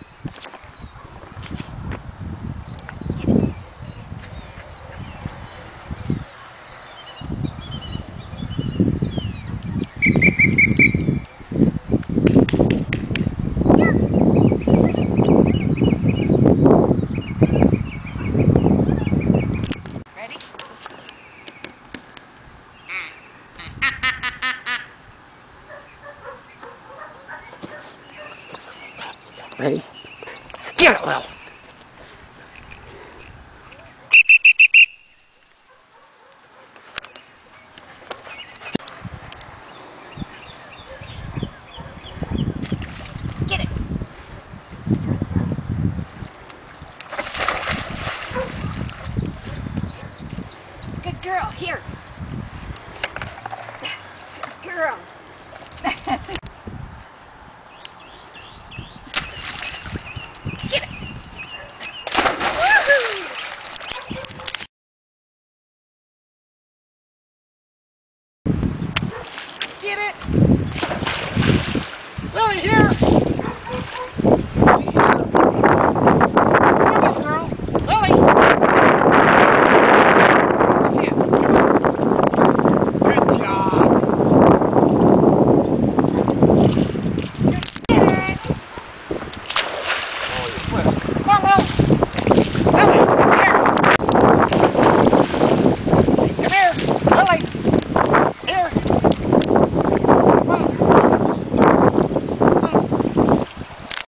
Get it. Ready? Ready? Get it, Lil. get it? Lily's here!